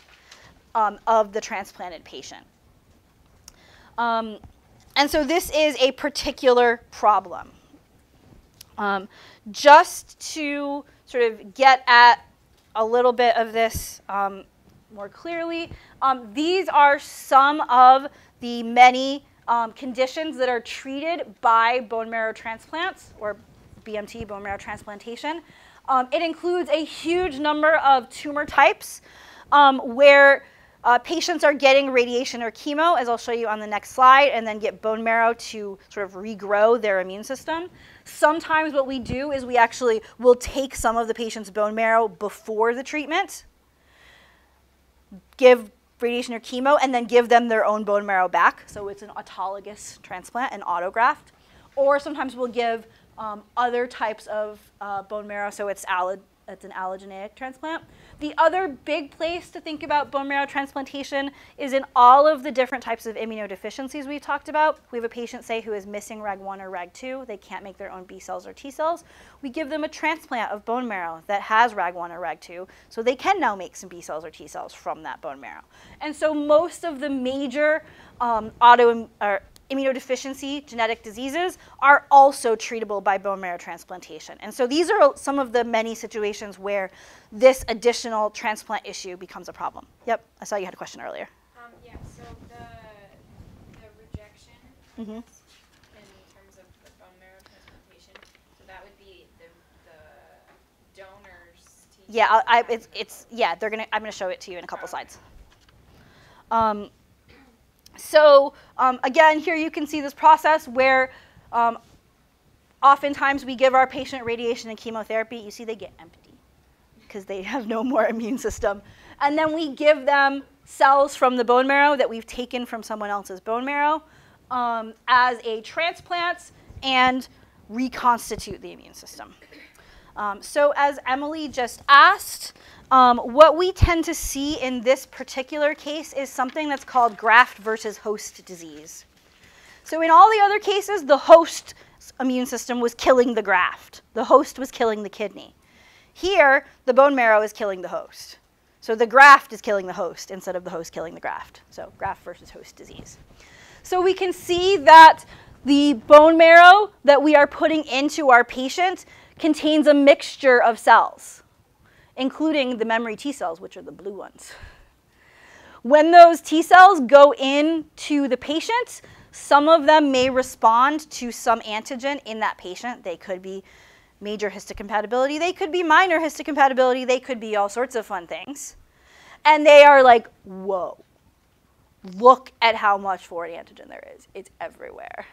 um, of the transplanted patient. Um, and so this is a particular problem. Um, just to sort of get at a little bit of this um, more clearly, um, these are some of the many um, conditions that are treated by bone marrow transplants or BMT, bone marrow transplantation. Um, it includes a huge number of tumor types um, where uh, patients are getting radiation or chemo, as I'll show you on the next slide, and then get bone marrow to sort of regrow their immune system. Sometimes what we do is we actually will take some of the patient's bone marrow before the treatment, give radiation or chemo, and then give them their own bone marrow back. So it's an autologous transplant, an autograft. Or sometimes we'll give um, other types of uh, bone marrow, so it's, it's an allogeneic transplant. The other big place to think about bone marrow transplantation is in all of the different types of immunodeficiencies we've talked about. We have a patient, say, who is missing RAG1 or RAG2. They can't make their own B cells or T cells. We give them a transplant of bone marrow that has RAG1 or RAG2, so they can now make some B cells or T cells from that bone marrow. And so most of the major um, auto, or immunodeficiency genetic diseases are also treatable by bone marrow transplantation. And so these are some of the many situations where this additional transplant issue becomes a problem. Yep, I saw you had a question earlier. Um, yeah, so the, the rejection mm -hmm. in terms of the bone marrow transplantation, so that would be the, the donors. Yeah, I, it's, it's, yeah, they're gonna, I'm gonna show it to you in a couple oh, okay. slides. Um, so um, again, here you can see this process where um, oftentimes we give our patient radiation and chemotherapy. You see they get empty because they have no more immune system. And then we give them cells from the bone marrow that we've taken from someone else's bone marrow um, as a transplant and reconstitute the immune system. Um, so as Emily just asked, um, what we tend to see in this particular case is something that's called graft versus host disease. So in all the other cases, the host immune system was killing the graft. The host was killing the kidney. Here, the bone marrow is killing the host. So the graft is killing the host instead of the host killing the graft. So graft versus host disease. So we can see that the bone marrow that we are putting into our patient contains a mixture of cells, including the memory T cells, which are the blue ones. When those T cells go into the patient, some of them may respond to some antigen in that patient. They could be major histocompatibility, they could be minor histocompatibility, they could be all sorts of fun things. And they are like, whoa, look at how much foreign antigen there is. It's everywhere.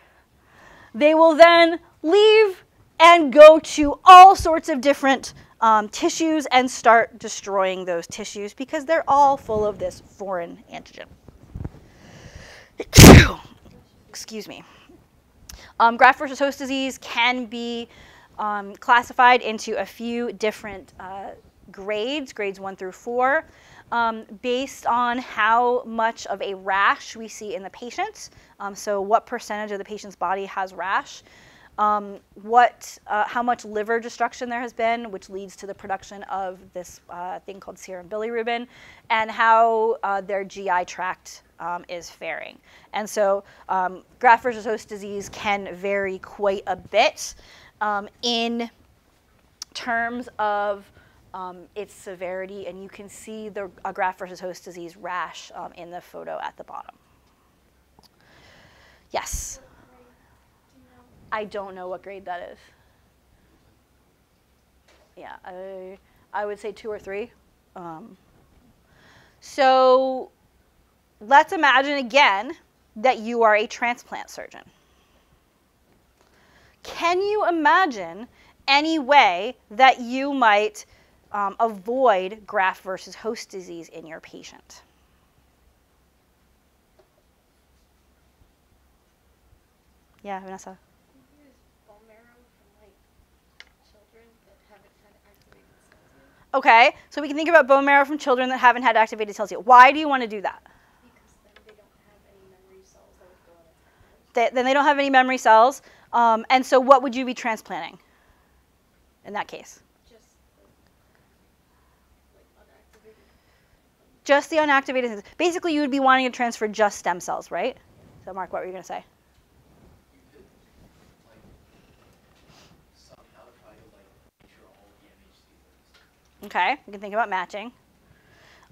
They will then leave and go to all sorts of different um, tissues and start destroying those tissues because they're all full of this foreign antigen. Excuse me. Um, graft versus host disease can be um, classified into a few different uh, grades, grades one through four, um, based on how much of a rash we see in the patient. Um, so what percentage of the patient's body has rash. Um, what, uh, how much liver destruction there has been, which leads to the production of this uh, thing called serum bilirubin, and how uh, their GI tract um, is faring. And so um, graft versus host disease can vary quite a bit um, in terms of um, its severity, and you can see the graft versus host disease rash um, in the photo at the bottom. Yes? I don't know what grade that is. Yeah, I, I would say two or three. Um, so let's imagine again that you are a transplant surgeon. Can you imagine any way that you might um, avoid graft versus host disease in your patient? Yeah, Vanessa. Can you use bone marrow from like children that haven't had activated cells yet? Okay, so we can think about bone marrow from children that haven't had activated cells yet. Why do you want to do that? They then they don't have any memory cells. Um, and so, what would you be transplanting in that case? Just the, like unactivated. Just the unactivated. Basically, you would be wanting to transfer just stem cells, right? So, Mark, what were you going to say? You could like somehow try to like make sure all the MHC lives. Okay, we can think about matching.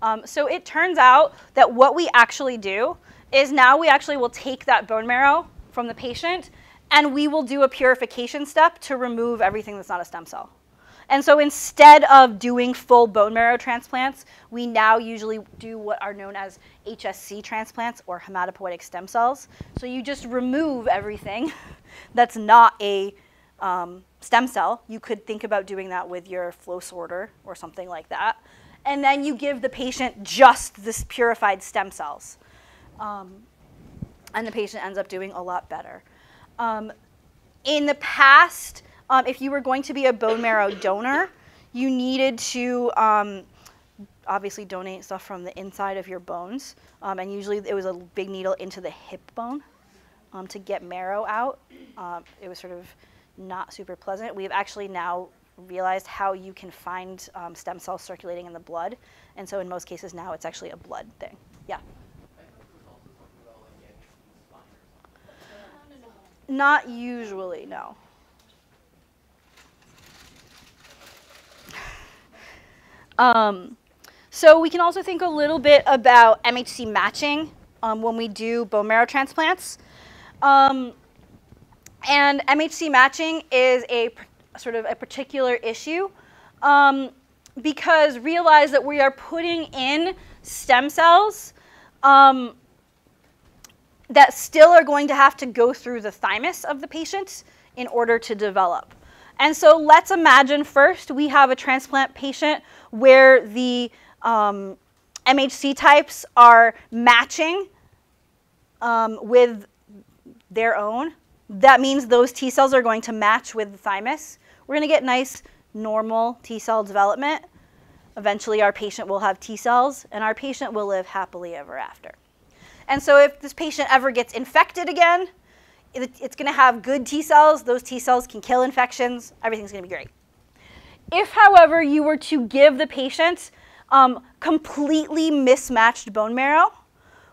Um, so it turns out that what we actually do is now we actually will take that bone marrow from the patient and we will do a purification step to remove everything that's not a stem cell. And so instead of doing full bone marrow transplants, we now usually do what are known as HSC transplants or hematopoietic stem cells. So you just remove everything that's not a um, stem cell. You could think about doing that with your flow sorter or something like that. And then you give the patient just this purified stem cells. Um, and the patient ends up doing a lot better. Um, in the past, um, if you were going to be a bone marrow donor, you needed to um, obviously donate stuff from the inside of your bones. Um, and usually it was a big needle into the hip bone to get marrow out. It was sort of not super pleasant. We've actually now realized how you can find um, stem cells circulating in the blood. And so in most cases now it's actually a blood thing. Yeah. Not usually, no. Um, so we can also think a little bit about MHC matching um, when we do bone marrow transplants. Um, and MHC matching is a sort of a particular issue um, because realize that we are putting in stem cells um, that still are going to have to go through the thymus of the patient in order to develop. And so let's imagine first we have a transplant patient where the um, MHC types are matching um, with their own. That means those T cells are going to match with the thymus. We're going to get nice normal T cell development. Eventually, our patient will have T cells, and our patient will live happily ever after. And so, if this patient ever gets infected again, it- it's going to have good T cells. Those T cells can kill infections. Everything's going to be great. If, however, you were to give the patient um, completely mismatched bone marrow,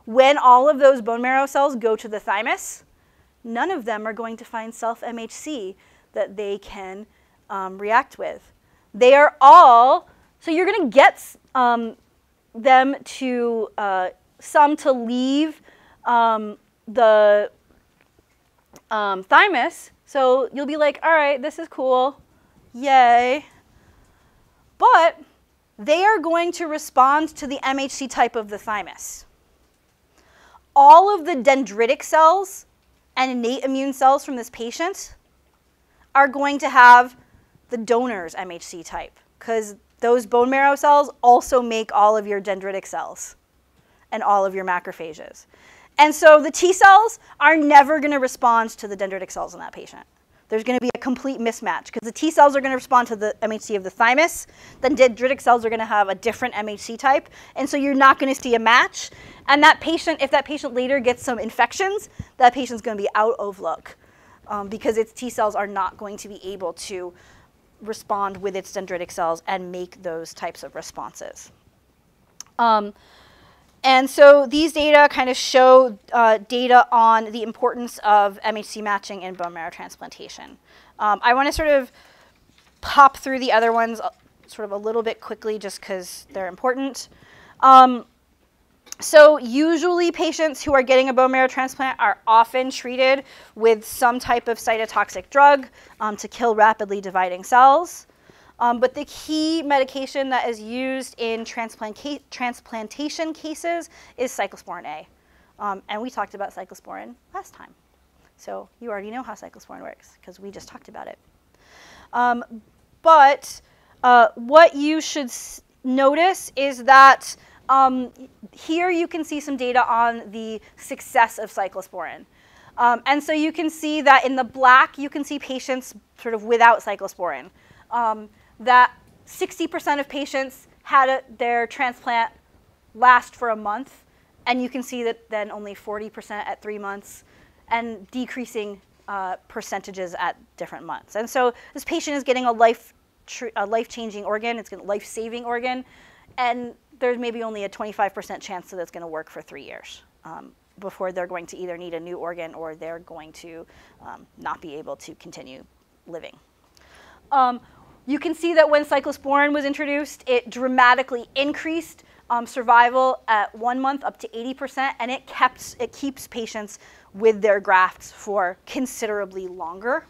when all of those bone marrow cells go to the thymus, none of them are going to find self MHC that they can um, react with. They are all, so you're going to get um, them to, uh, some to leave um, the um, thymus. So you'll be like, all right, this is cool. Yay. But they are going to respond to the MHC type of the thymus. All of the dendritic cells and innate immune cells from this patient are going to have the donor's MHC type because those bone marrow cells also make all of your dendritic cells and all of your macrophages. And so the T cells are never going to respond to the dendritic cells in that patient. There's going to be a complete mismatch because the T cells are going to respond to the MHC of the thymus, then dendritic cells are going to have a different MHC type, and so you're not going to see a match. And that patient, if that patient later gets some infections, that patient's going to be out of luck um, because its T cells are not going to be able to respond with its dendritic cells and make those types of responses. Um, and so these data kind of show uh, data on the importance of MHC matching in bone marrow transplantation. Um, I want to sort of pop through the other ones uh, sort of a little bit quickly just because they're important. Um, so usually patients who are getting a bone marrow transplant are often treated with some type of cytotoxic drug um, to kill rapidly dividing cells. Um, but the key medication that is used in transplant transplantation cases is cyclosporin A. Um, and we talked about cyclosporin last time. So you already know how cyclosporin works because we just talked about it. Um, but uh, what you should notice is that um, here you can see some data on the success of cyclosporin. Um, and so you can see that in the black, you can see patients sort of without cyclosporin. Um, that 60% of patients had a, their transplant last for a month, and you can see that then only 40% at three months, and decreasing uh, percentages at different months. And so this patient is getting a life a life-changing organ, it's a life-saving organ, and there's maybe only a 25% chance that it's going to work for three years um, before they're going to either need a new organ or they're going to um, not be able to continue living. Um, you can see that when cyclosporin was introduced, it dramatically increased um, survival at one month up to 80%, and it, kept, it keeps patients with their grafts for considerably longer.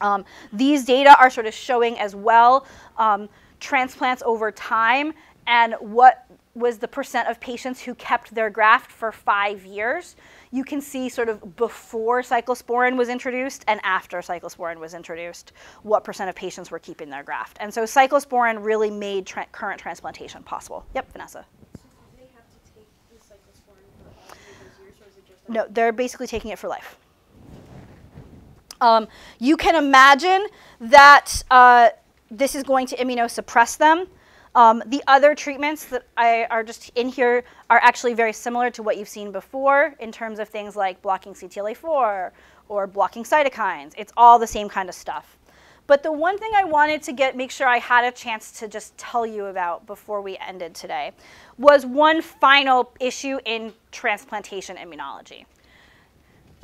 Um, these data are sort of showing as well um, transplants over time and what was the percent of patients who kept their graft for five years. You can see sort of before cyclosporin was introduced and after cyclosporin was introduced, what percent of patients were keeping their graft. And so cyclosporin really made tra current transplantation possible. Yep, Vanessa. No, they're basically taking it for life. Um, you can imagine that uh, this is going to immunosuppress them. Um, the other treatments that I are just in here are actually very similar to what you've seen before in terms of things like blocking CTLA4 or blocking cytokines. It's all the same kind of stuff. But the one thing I wanted to get, make sure I had a chance to just tell you about before we ended today was one final issue in transplantation immunology.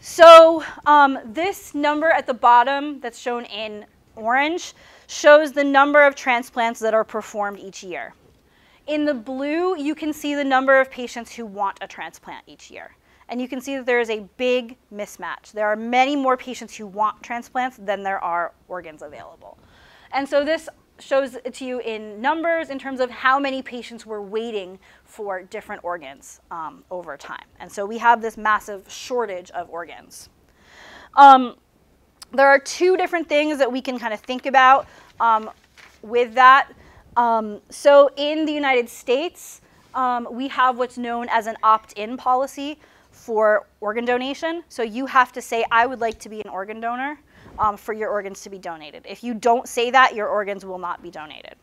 So um, this number at the bottom that's shown in orange shows the number of transplants that are performed each year. In the blue, you can see the number of patients who want a transplant each year. And you can see that there is a big mismatch. There are many more patients who want transplants than there are organs available. And so this shows it to you in numbers in terms of how many patients were waiting for different organs um, over time. And so we have this massive shortage of organs. Um, there are two different things that we can kind of think about um, with that. Um, so in the United States, um, we have what's known as an opt-in policy for organ donation. So you have to say, I would like to be an organ donor um, for your organs to be donated. If you don't say that, your organs will not be donated.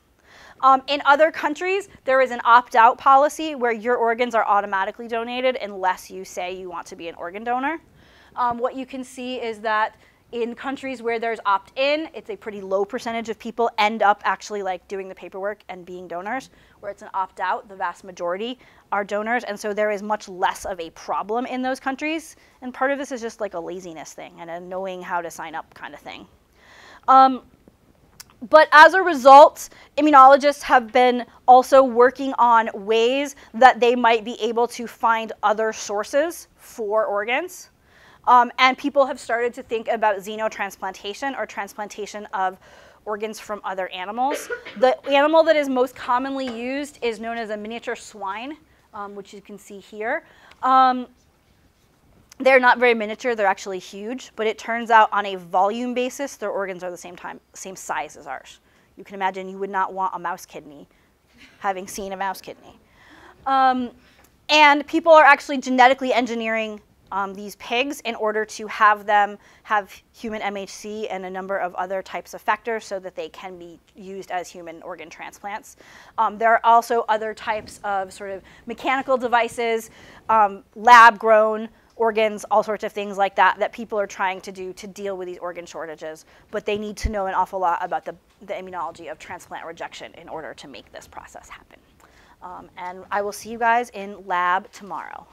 Um, in other countries, there is an opt-out policy where your organs are automatically donated unless you say you want to be an organ donor. um, what you can see is that in countries where there's opt-in, it's a pretty low percentage of people end up actually like doing the paperwork and being donors. Where it's an opt-out, the vast majority are donors, and so there is much less of a problem in those countries. And part of this is just like a laziness thing and a knowing how to sign up kind of thing. Um, but as a result, immunologists have been also working on ways that they might be able to find other sources for organs. Um, and people have started to think about xenotransplantation or transplantation of organs from other animals. The animal that is most commonly used is known as a miniature swine, um, which you can see here. Um, they're not very miniature, they're actually huge, but it turns out on a volume basis, their organs are the same, time, same size as ours. You can imagine you would not want a mouse kidney, having seen a mouse kidney. Um, and people are actually genetically engineering um, these pigs in order to have them have human MHC and a number of other types of factors so that they can be used as human organ transplants. Um, there are also other types of sort of mechanical devices, um, lab grown organs, all sorts of things like that, that people are trying to do to deal with these organ shortages. But they need to know an awful lot about the, the immunology of transplant rejection in order to make this process happen. Um, and I will see you guys in lab tomorrow.